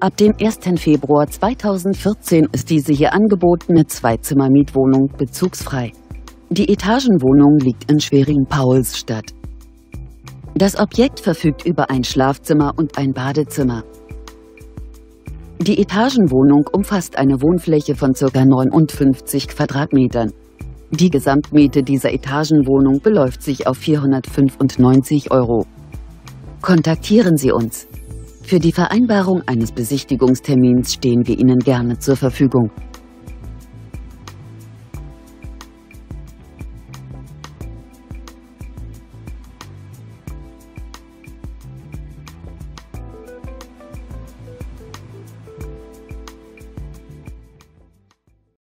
Ab dem 1. Februar 2014 ist diese hier angebotene Zweizimmer-Mietwohnung bezugsfrei. Die Etagenwohnung liegt in Schwerin-Paulsstadt. Das Objekt verfügt über ein Schlafzimmer und ein Badezimmer. Die Etagenwohnung umfasst eine Wohnfläche von ca. 59 Quadratmetern. Die Gesamtmiete dieser Etagenwohnung beläuft sich auf 495 Euro. Kontaktieren Sie uns. Für die Vereinbarung eines Besichtigungstermins stehen wir Ihnen gerne zur Verfügung.